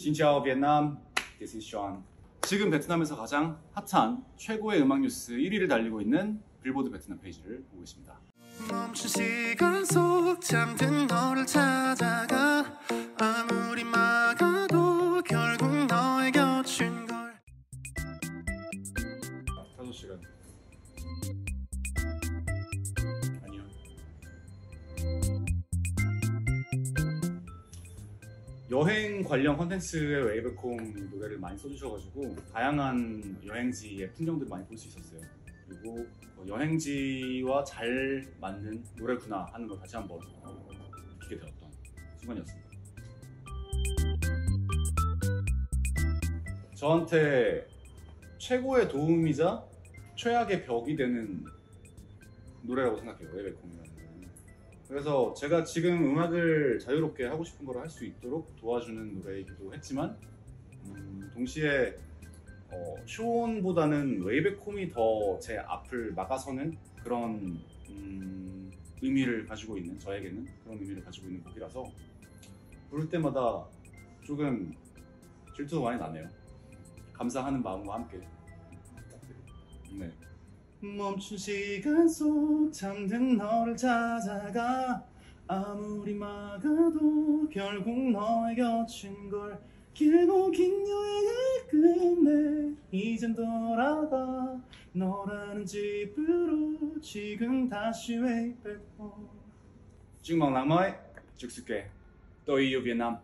신짜오 베트남, this is Sean. 지금 베트남에서 가장 핫한 최고의 음악 뉴스 1위를 달리고 있는 빌보드 베트남 페이지를 보고 있습니다. 멈춘 시간 속 잠든 너를 찾아가 아무리 막아도 결국 너의 곁인 걸 다섯 시간. 여행 관련 컨텐츠에 Way Back Home 노래를 많이 써주셔가지고 다양한 여행지의 풍경들을 많이 볼 수 있었어요. 그리고 어, 여행지와 잘 맞는 노래구나 하는 걸 다시 한번 어, 느끼게 되었던 순간이었습니다. 저한테 최고의 도움이자 최악의 벽이 되는 노래라고 생각해요. Way Back Home이라는 노래는. 그래서 제가 지금 음악을 자유롭게 하고 싶은 걸 할 수 있도록 도와주는 노래이기도 했지만 음, 동시에 어, 쇼온보다는 웨이백홈이 더 제 앞을 막아서는 그런 음, 의미를 가지고 있는 저에게는 그런 의미를 가지고 있는 곡이라서 부를 때마다 조금 질투가 많이 나네요. 감사하는 마음과 함께 네. 멈춘 시간 속 잠든 너를 찾아가 아무리 막아도 결국 너의 곁인 걸 길고 긴 여행을 끝내. 이젠 돌아가. 너라는 집으로 지금 다시 way back home. 중국 남아의 죽숙해 또 이유 베트남.